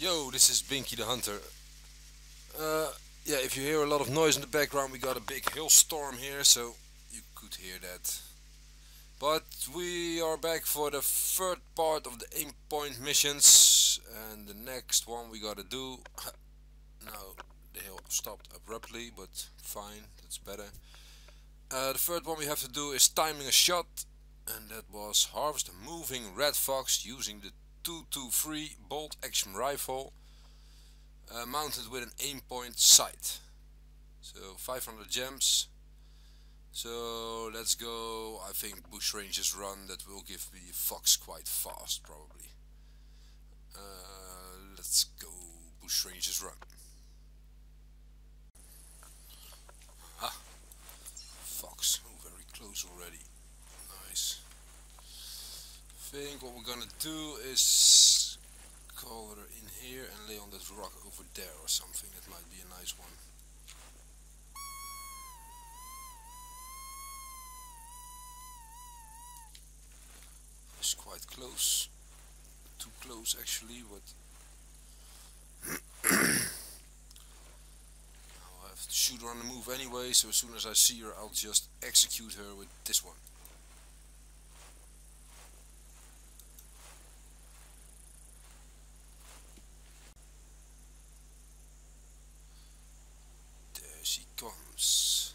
Yo, this is Binky the Hunter. Uh, yeah, if you hear a lot of noise in the background, we got a big hailstorm here, so you could hear that. But we are back for the third part of the aim point missions, and the next one we gotta do. now the hill stopped abruptly, but fine, that's better. Uh, the third one we have to do is timing a shot, and that was harvest a moving red fox using the 223 bolt action rifle uh, mounted with an aim point sight. So 500 gems. So let's go, I think Bushrangers Run, that will give me fox quite fast probably. Uh, let's go Bushrangers Run. Ah, fox, oh, very close already think what we're gonna do is call her in here and lay on that rock over there or something. That might be a nice one. It's quite close. Too close actually, but I'll have to shoot her on the move anyway, so as soon as I see her I'll just execute her with this one. comes.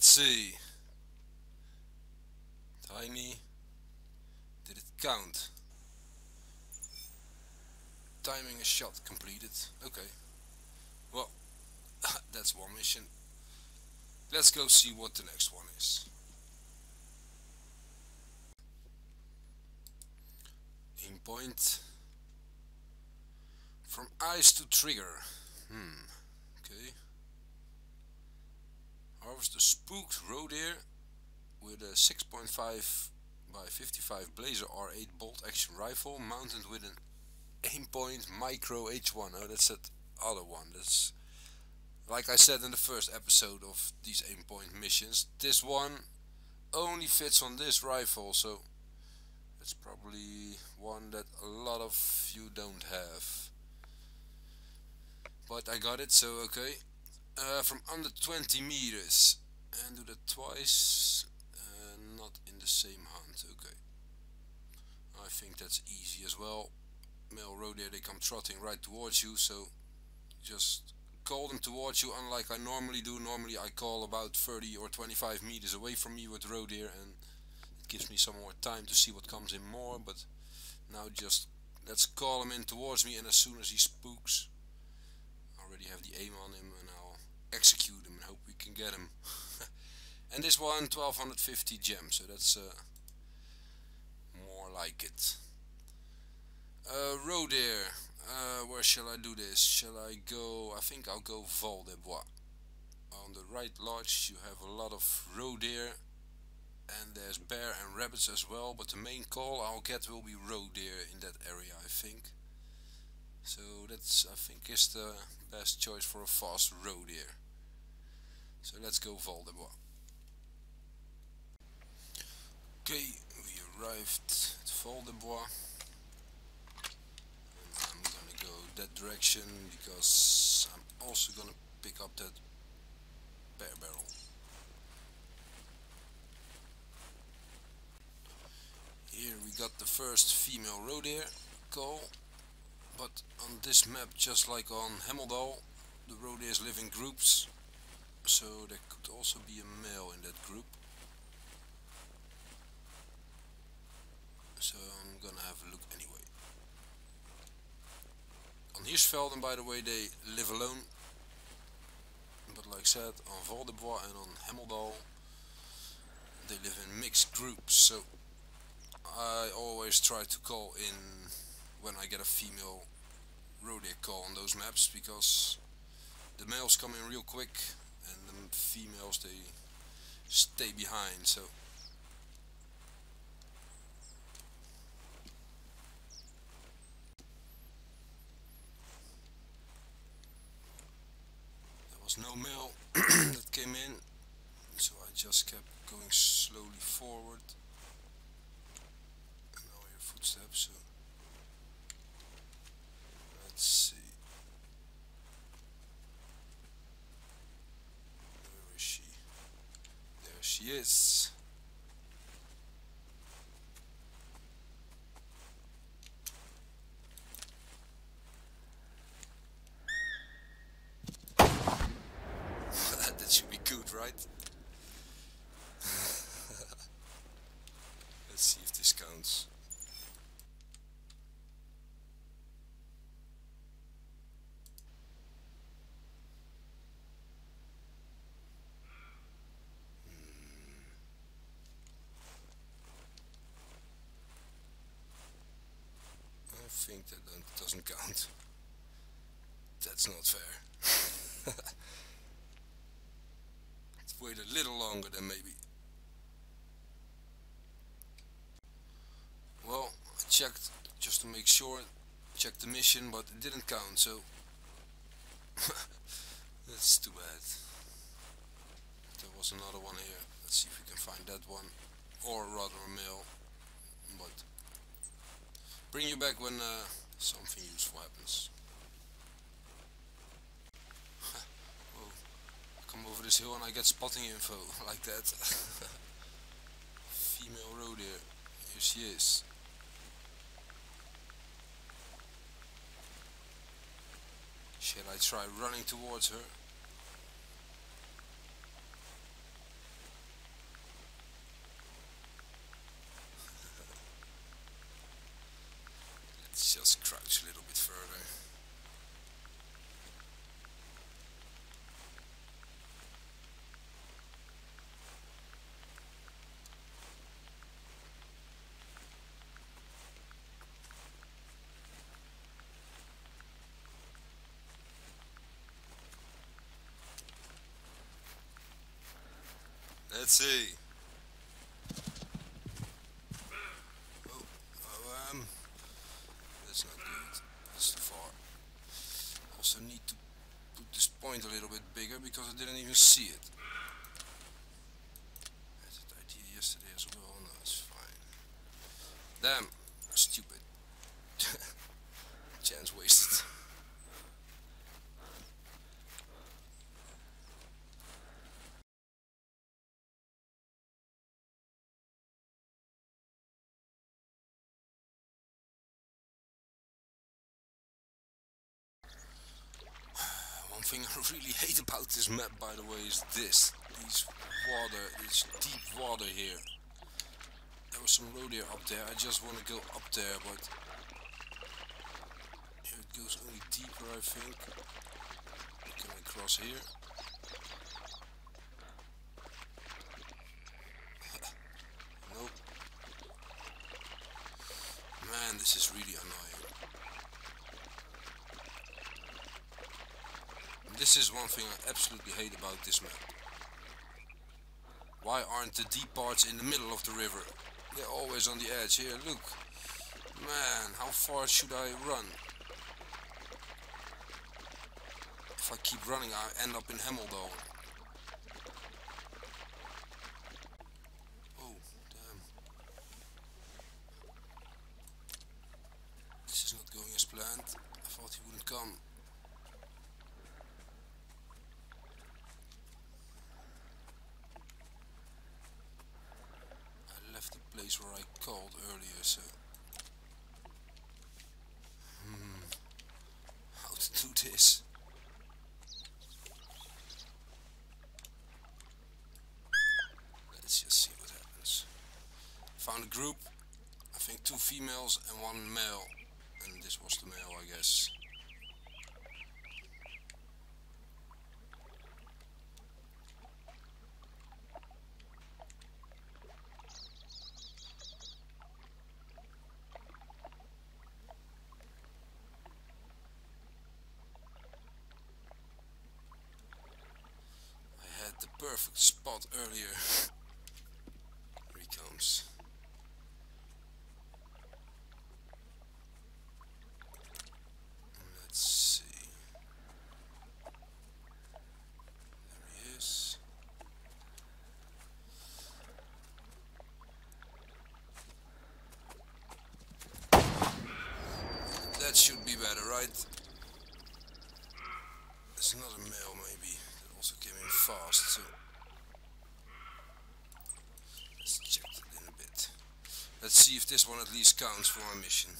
Let's see. Tiny. Did it count? Timing a shot completed. Okay. Well, that's one mission. Let's go see what the next one is. Aimpoint. From eyes to trigger. Hmm. Okay. Harvest a spooked deer with a 6.5 by 55 Blaser R8 bolt action rifle mounted with an Aimpoint Micro H1. Oh, that's that other one. That's like I said in the first episode of these Aimpoint missions. This one only fits on this rifle, so it's probably one that a lot of you don't have. But I got it, so okay. Uh, from under 20 meters. And do that twice. Uh, not in the same hunt, okay. I think that's easy as well. Male roe deer, they come trotting right towards you, so just call them towards you unlike I normally do. Normally I call about 30 or 25 meters away from me with roe deer and it gives me some more time to see what comes in more, but now just let's call him in towards me and as soon as he spooks, I already have the aim on him and I'll execute him and hope we can get him. and this one 1250 gems, so that's uh, more like it. Uh, roe deer, uh, where shall I do this? Shall I go, I think I'll go Val de Bois. On the right lodge you have a lot of roe deer and there's bear and rabbits as well but the main call I'll get will be roe deer in that area I think so that's I think is the best choice for a fast roe deer so let's go Bois okay we arrived at Bois and I'm gonna go that direction because I'm also gonna pick up that bear barrel. Here we got the first female roe deer call, but on this map, just like on Hemmeldal, the roe deers live in groups, so there could also be a male in that group. So I'm gonna have a look anyway. On Hirschfelden, by the way, they live alone, but like I said, on Val de Bois and on Hemmeldal. They live in mixed groups, so I always try to call in when I get a female roe deer call on those maps because the males come in real quick females they stay behind so. There was no male that came in so I just kept going slowly forward. And now I footsteps so let's see where is she there she is that should be good right let's see if this counts I think that doesn't count. That's not fair. Wait a little longer than maybe. Well, I checked just to make sure, checked the mission, but it didn't count, so that's too bad. There was another one here. Let's see if we can find that one, or rather a male. But bring you back when uh, something useful happens. Whoa. I come over this hill and I get spotting info like that. Female roe deer. Here she is. Should I try running towards her? Let's just crouch a little bit further. Let's see. Oh, oh, um, that's not good. That's too far. Also need to put this point a little bit bigger because I didn't even see it. I had that idea yesterday as well. No, it's fine. Damn, stupid. Chance wasted. One thing I really hate about this map, by the way, is this. These water, this deep water here. There was some road here up there. I just want to go up there, but here it goes only deeper, I think. Can I cross here? nope. Man, this is really This is one thing I absolutely hate about this map. Why aren't the deep parts in the middle of the river? They're always on the edge. Here, look. Man, how far should I run? If I keep running, I end up in Hemmeldal. Oh, damn. This is not going as planned. I thought he wouldn't come. I left the place where I called earlier, so... Hmm... This? Let's just see what happens. Found a group. I think two females and one male. And this was the male, I guess. Perfect spot earlier. Here he comes. Let's see. There he is. That should be better, right? There's another male maybe that also came in fast, so let's check that in a bit. Let's see if this one at least counts for my mission.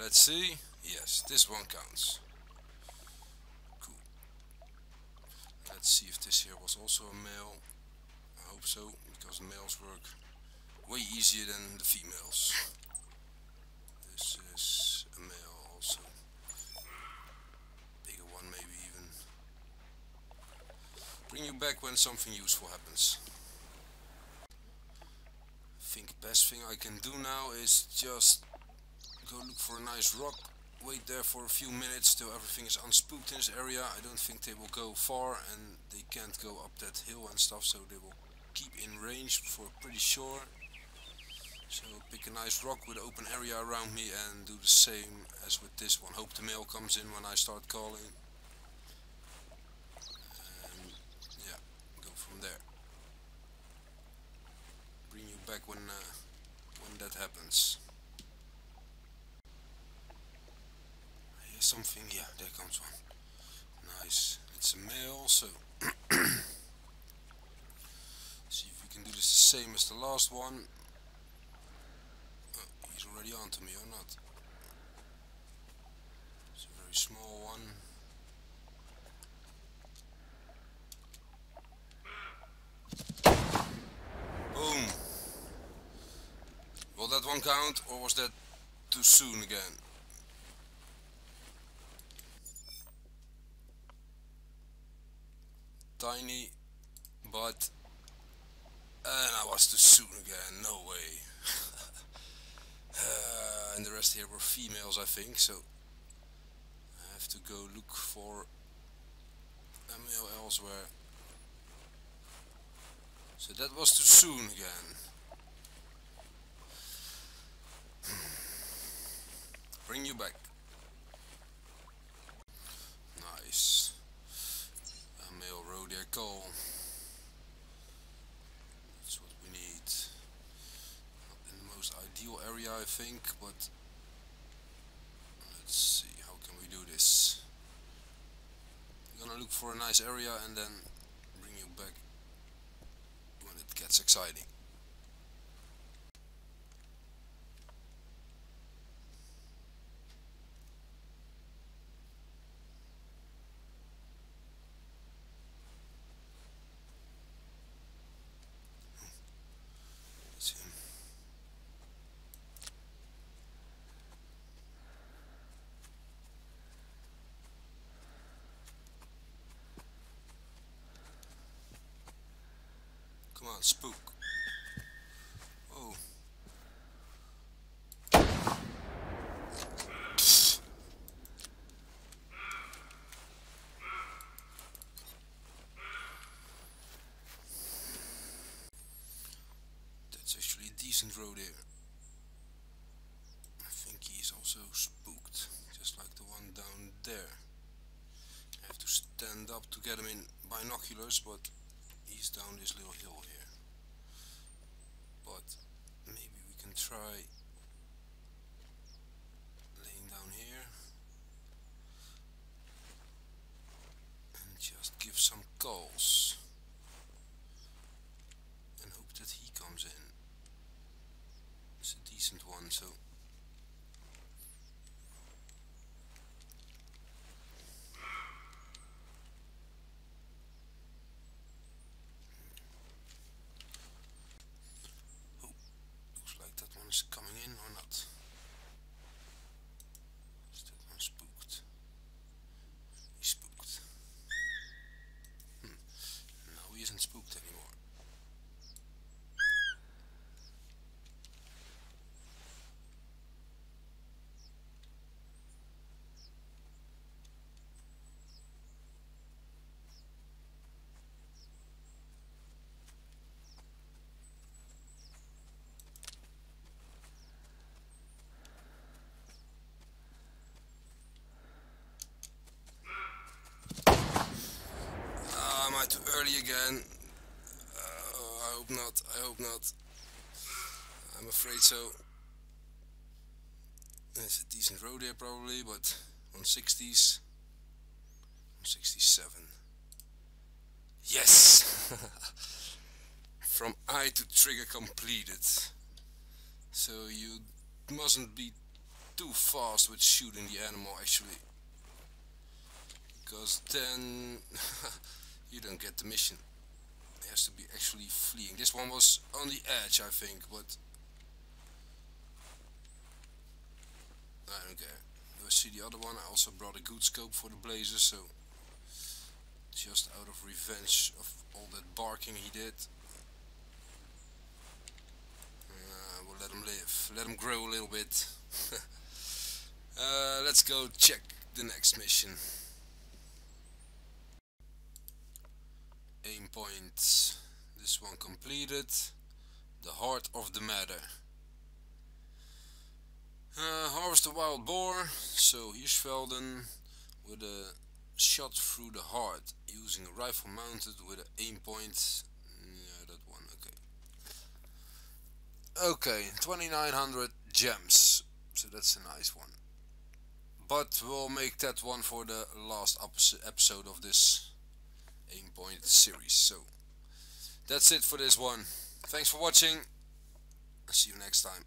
Let's see. Yes, this one counts. Cool. Let's see if this here was also a male. I hope so, because males work way easier than the females. This is a male also. Bigger one maybe even. Bring you back when something useful happens. I think best thing I can do now is just go look for a nice rock, wait there for a few minutes till everything is unspooked in this area. I don't think they will go far and they can't go up that hill and stuff, so they will keep in range for pretty sure. So pick a nice rock with open area around me and do the same as with this one. Hope the male comes in when I start calling. And yeah, go from there. Bring you back when uh, when happens. Here's something, yeah, there comes one. Nice. It's a male, so see if we can do this the same as the last one he's already onto me or not. It's a very small one. Will that one count or was that too soon again? Tiny, but and I was too soon again, no way. Uh, and the rest here were females, I think, so I have to go look for a male elsewhere. So that was too soon again. Bring you back. Nice. A male roe deer call. ideal area I think, but let's see, how can we do this? I'm gonna look for a nice area and then bring you back when it gets exciting. On, spook. Oh. That's actually a decent roe deer. I think he's also spooked, just like the one down there. I have to stand up to get him in binoculars, but he's down this little hill here. But maybe we can try laying down here and just give some calls and hope that he comes in it's a decent one so one's coming in or not. Is that one spooked? He's spooked. Hmm. again. Uh, I hope not, I hope not. I'm afraid so. There's a decent roe deer probably, but on 60s. 67. Yes! From eye to trigger completed. So you mustn't be too fast with shooting the animal actually. Because then you don't get the mission. Has to be actually fleeing. This one was on the edge I think, but I don't care. See the other one? I also brought a good scope for the blazers, so just out of revenge of all that barking he did. Uh, we'll let him live, let him grow a little bit. uh, let's go check the next mission. Aim point, this one completed. The heart of the matter. Uh, harvest a wild boar, so Hirschfelden with a shot through the heart using a rifle mounted with an aim point. Yeah, that one, okay. Okay, 2900 gems, so that's a nice one. But we'll make that one for the last episode of this aim point series. So that's it for this one. Thanks for watching. See you next time.